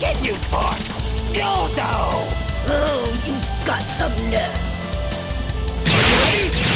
Get you for dildo! Oh, you've got some nerve. I'll blow